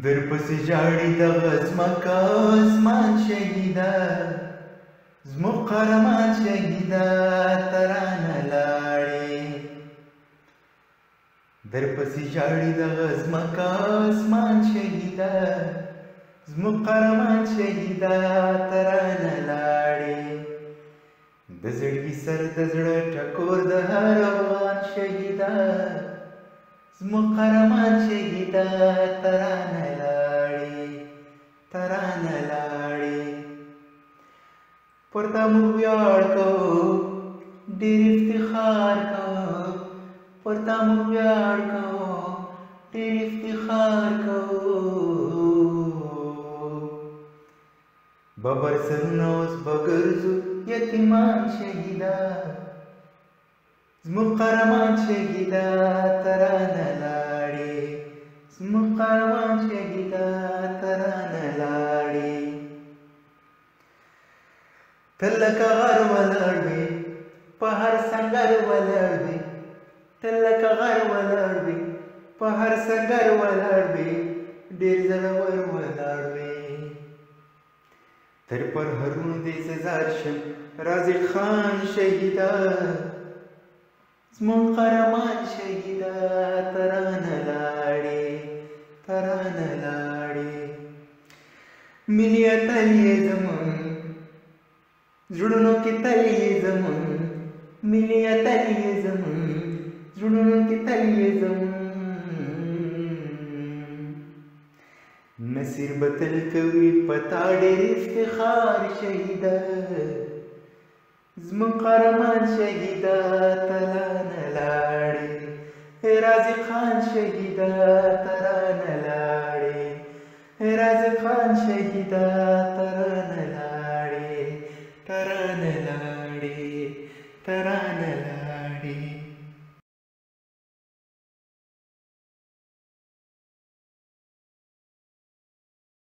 در پسې ژاړي دغه ځمکه اسمان شهیده زموږ قهرمان شهیده ته رانه لاړې در پسې ژاړي دغه ځمکه اسمان شهیده زموږ قهرمان شهیده ته رانه لاړې د زړګي سر د زړه ټکور د هر افغان شهیده زموږ قهرمان شهیده ته رانه ترانه لاړې پرته موږ ویاړ کوو ډېر افتخار کوو پرته موږ ویاړ کوو ډېر افتخار کوو ببر سرونه اوس به ګرځو یتیمان شهیدان زموږ قهرمان شهیدان ترانه لاړې ته لکه غر ولاړ دی په هر سنګر ولاړ دی ته لکه غر ولاړ دی په هر سنګر ولاړ دی ډېر زړور ولاړ دی تر پر هرون دې سزار شم رازق خان شهیدا زمون قرمان شهیدا ترانه لاړې ترانه لاړې ملیت یې زمون زړونو کې تل یې زمون ملیا تل یې زمون زړونو کې تل یې زمون مسیر بتل کوي پتا ډېر افتخار شهیده زمون قهرمان شهیده تلانه لاړې رازق خان شهیده ترانه لاړې رازق خان شهیده கடலாடி